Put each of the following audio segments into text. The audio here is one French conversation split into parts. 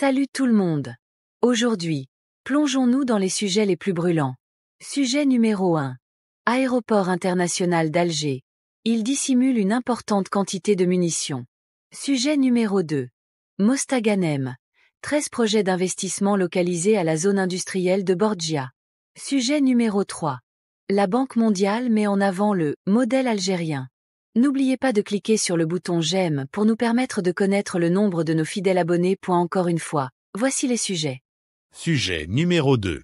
Salut tout le monde. Aujourd'hui, plongeons-nous dans les sujets les plus brûlants. Sujet numéro 1. Aéroport international d'Alger. Il dissimule une importante quantité de munitions. Sujet numéro 2. Mostaganem. 13 projets d'investissement localisés à la zone industrielle de Borgia. Sujet numéro 3. La Banque mondiale met en avant le modèle algérien. N'oubliez pas de cliquer sur le bouton j'aime pour nous permettre de connaître le nombre de nos fidèles abonnés. Encore une fois, voici les sujets. Sujet numéro 2.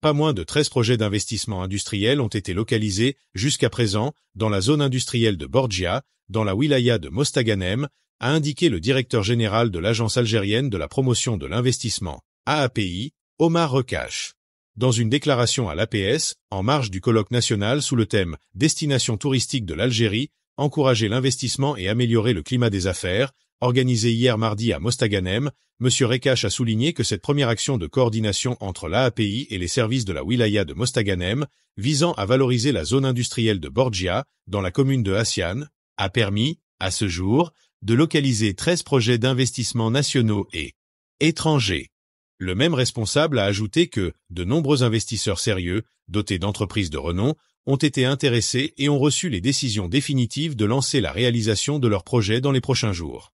Pas moins de 13 projets d'investissement industriel ont été localisés, jusqu'à présent, dans la zone industrielle de Borgia, dans la wilaya de Mostaganem, a indiqué le directeur général de l'Agence algérienne de la promotion de l'investissement, AAPI, Omar Rekash. Dans une déclaration à l'APS, en marge du colloque national sous le thème Destination touristique de l'Algérie, encourager l'investissement et améliorer le climat des affaires, organisé hier mardi à Mostaganem, M. Rekash a souligné que cette première action de coordination entre l'AAPI et les services de la wilaya de Mostaganem, visant à valoriser la zone industrielle de Borgia, dans la commune de Hassian, a permis, à ce jour, de localiser 13 projets d'investissement nationaux et étrangers. Le même responsable a ajouté que de nombreux investisseurs sérieux, dotés d'entreprises de renom, ont été intéressés et ont reçu les décisions définitives de lancer la réalisation de leurs projets dans les prochains jours.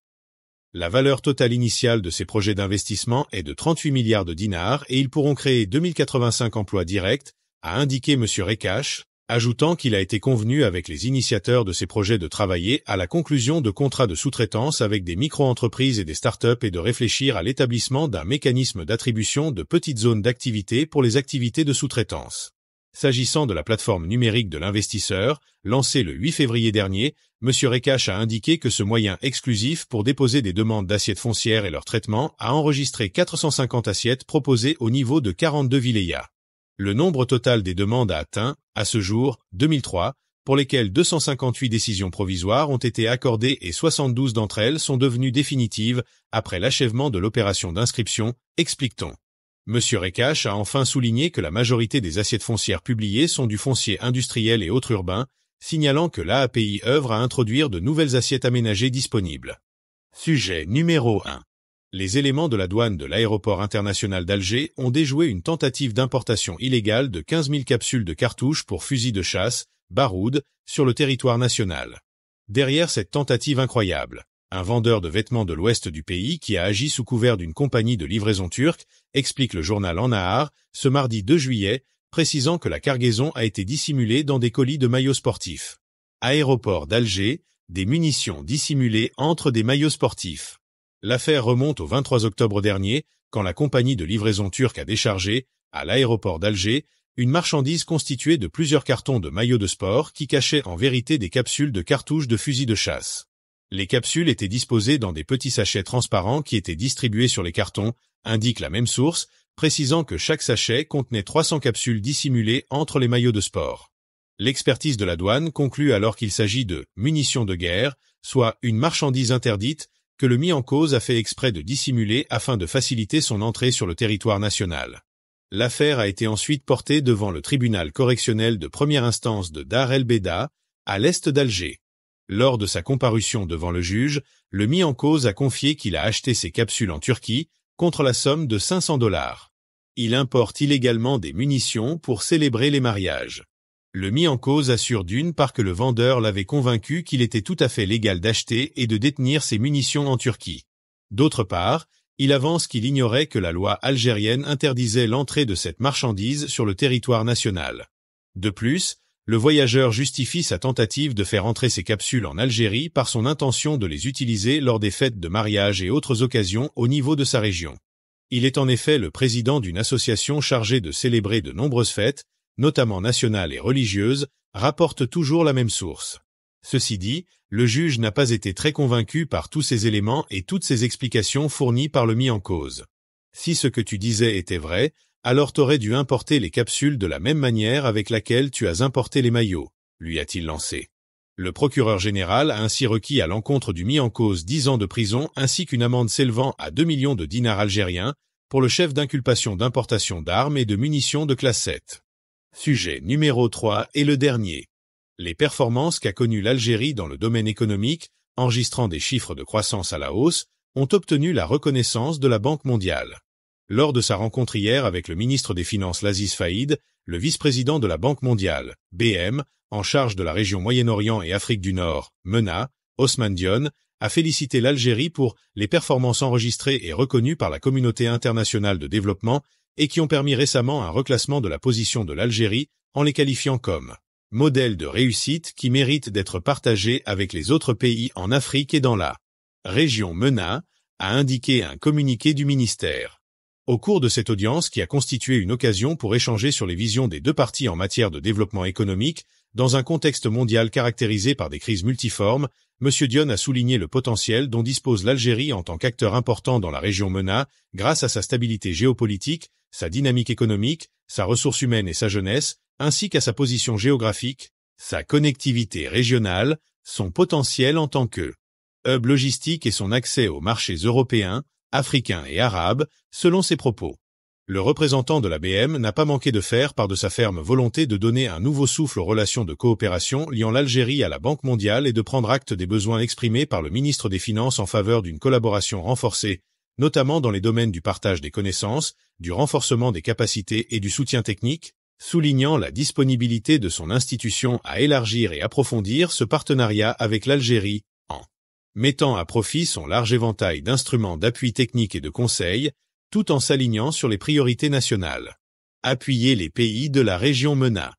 La valeur totale initiale de ces projets d'investissement est de 38 milliards de dinars et ils pourront créer 2085 emplois directs, a indiqué M. Rekash, ajoutant qu'il a été convenu avec les initiateurs de ces projets de travailler à la conclusion de contrats de sous-traitance avec des micro-entreprises et des start-up et de réfléchir à l'établissement d'un mécanisme d'attribution de petites zones d'activité pour les activités de sous-traitance. S'agissant de la plateforme numérique de l'investisseur, lancée le 8 février dernier, M. Rekash a indiqué que ce moyen exclusif pour déposer des demandes d'assiettes foncières et leur traitement a enregistré 450 assiettes proposées au niveau de 42 vilayas. Le nombre total des demandes a atteint, à ce jour, 2003, pour lesquelles 258 décisions provisoires ont été accordées et 72 d'entre elles sont devenues définitives après l'achèvement de l'opération d'inscription, explique-t-on. M. Rekash a enfin souligné que la majorité des assiettes foncières publiées sont du foncier industriel et autres urbain, signalant que l'AAPI œuvre à introduire de nouvelles assiettes aménagées disponibles. Sujet numéro 1 les éléments de la douane de l'aéroport international d'Alger ont déjoué une tentative d'importation illégale de 15 000 capsules de cartouches pour fusils de chasse, baroud, sur le territoire national. Derrière cette tentative incroyable, un vendeur de vêtements de l'ouest du pays qui a agi sous couvert d'une compagnie de livraison turque, explique le journal En ce mardi 2 juillet, précisant que la cargaison a été dissimulée dans des colis de maillots sportifs. Aéroport d'Alger, des munitions dissimulées entre des maillots sportifs. L'affaire remonte au 23 octobre dernier, quand la compagnie de livraison turque a déchargé, à l'aéroport d'Alger, une marchandise constituée de plusieurs cartons de maillots de sport qui cachaient en vérité des capsules de cartouches de fusils de chasse. Les capsules étaient disposées dans des petits sachets transparents qui étaient distribués sur les cartons, indique la même source, précisant que chaque sachet contenait 300 capsules dissimulées entre les maillots de sport. L'expertise de la douane conclut alors qu'il s'agit de munitions de guerre, soit une marchandise interdite que le mis en cause a fait exprès de dissimuler afin de faciliter son entrée sur le territoire national. L'affaire a été ensuite portée devant le tribunal correctionnel de première instance de Dar el Beda, à l'est d'Alger. Lors de sa comparution devant le juge, le mis en cause a confié qu'il a acheté ses capsules en Turquie contre la somme de 500 dollars. Il importe illégalement des munitions pour célébrer les mariages. Le mis en cause assure d'une part que le vendeur l'avait convaincu qu'il était tout à fait légal d'acheter et de détenir ses munitions en Turquie. D'autre part, il avance qu'il ignorait que la loi algérienne interdisait l'entrée de cette marchandise sur le territoire national. De plus, le voyageur justifie sa tentative de faire entrer ses capsules en Algérie par son intention de les utiliser lors des fêtes de mariage et autres occasions au niveau de sa région. Il est en effet le président d'une association chargée de célébrer de nombreuses fêtes, notamment nationales et religieuses, rapporte toujours la même source. Ceci dit, le juge n'a pas été très convaincu par tous ces éléments et toutes ces explications fournies par le mis en cause. Si ce que tu disais était vrai, alors t'aurais dû importer les capsules de la même manière avec laquelle tu as importé les maillots, lui a-t-il lancé. Le procureur général a ainsi requis à l'encontre du mis en cause dix ans de prison ainsi qu'une amende s'élevant à 2 millions de dinars algériens pour le chef d'inculpation d'importation d'armes et de munitions de classe 7. Sujet numéro 3 et le dernier. Les performances qu'a connues l'Algérie dans le domaine économique, enregistrant des chiffres de croissance à la hausse, ont obtenu la reconnaissance de la Banque mondiale. Lors de sa rencontre hier avec le ministre des Finances Laziz Faïd, le vice-président de la Banque mondiale, BM, en charge de la région Moyen-Orient et Afrique du Nord, MENA, Osman Dion, a félicité l'Algérie pour les performances enregistrées et reconnues par la communauté internationale de développement et qui ont permis récemment un reclassement de la position de l'Algérie en les qualifiant comme modèle de réussite qui mérite d'être partagé avec les autres pays en Afrique et dans la région MENA, a indiqué un communiqué du ministère. Au cours de cette audience qui a constitué une occasion pour échanger sur les visions des deux parties en matière de développement économique, dans un contexte mondial caractérisé par des crises multiformes, M. Dion a souligné le potentiel dont dispose l'Algérie en tant qu'acteur important dans la région MENA, grâce à sa stabilité géopolitique, sa dynamique économique, sa ressource humaine et sa jeunesse, ainsi qu'à sa position géographique, sa connectivité régionale, son potentiel en tant que hub logistique et son accès aux marchés européens, africains et arabes, selon ses propos. Le représentant de la BM n'a pas manqué de faire part de sa ferme volonté de donner un nouveau souffle aux relations de coopération liant l'Algérie à la Banque mondiale et de prendre acte des besoins exprimés par le ministre des Finances en faveur d'une collaboration renforcée, notamment dans les domaines du partage des connaissances, du renforcement des capacités et du soutien technique, soulignant la disponibilité de son institution à élargir et approfondir ce partenariat avec l'Algérie, en mettant à profit son large éventail d'instruments d'appui technique et de conseil, tout en s'alignant sur les priorités nationales. Appuyer les pays de la région MENA.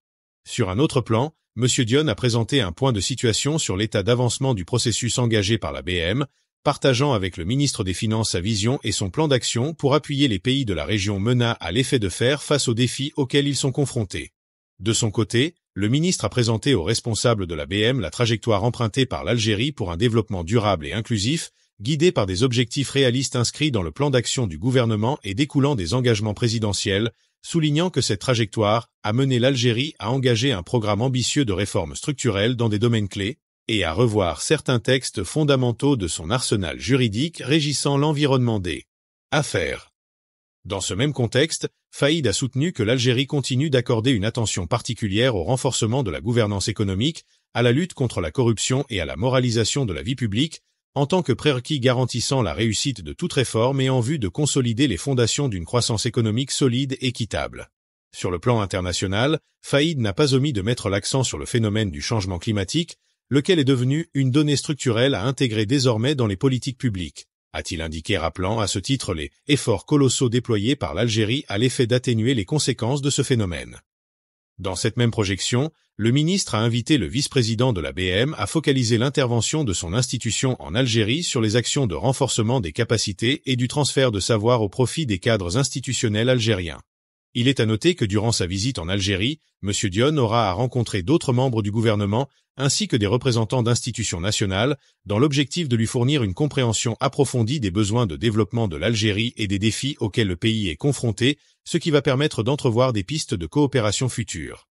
Sur un autre plan, M. Dion a présenté un point de situation sur l'état d'avancement du processus engagé par la BM, partageant avec le ministre des Finances sa vision et son plan d'action pour appuyer les pays de la région MENA à l'effet de fer face aux défis auxquels ils sont confrontés. De son côté, le ministre a présenté aux responsables de la BM la trajectoire empruntée par l'Algérie pour un développement durable et inclusif, guidé par des objectifs réalistes inscrits dans le plan d'action du gouvernement et découlant des engagements présidentiels, soulignant que cette trajectoire a mené l'Algérie à engager un programme ambitieux de réformes structurelles dans des domaines clés, et à revoir certains textes fondamentaux de son arsenal juridique régissant l'environnement des affaires. Dans ce même contexte, Faïd a soutenu que l'Algérie continue d'accorder une attention particulière au renforcement de la gouvernance économique, à la lutte contre la corruption et à la moralisation de la vie publique, en tant que prérequis garantissant la réussite de toute réforme et en vue de consolider les fondations d'une croissance économique solide et équitable. Sur le plan international, Faïd n'a pas omis de mettre l'accent sur le phénomène du changement climatique, lequel est devenu une donnée structurelle à intégrer désormais dans les politiques publiques, a-t-il indiqué rappelant à ce titre les efforts colossaux déployés par l'Algérie à l'effet d'atténuer les conséquences de ce phénomène. Dans cette même projection, le ministre a invité le vice-président de la BM à focaliser l'intervention de son institution en Algérie sur les actions de renforcement des capacités et du transfert de savoir au profit des cadres institutionnels algériens. Il est à noter que durant sa visite en Algérie, M. Dion aura à rencontrer d'autres membres du gouvernement ainsi que des représentants d'institutions nationales dans l'objectif de lui fournir une compréhension approfondie des besoins de développement de l'Algérie et des défis auxquels le pays est confronté, ce qui va permettre d'entrevoir des pistes de coopération futures.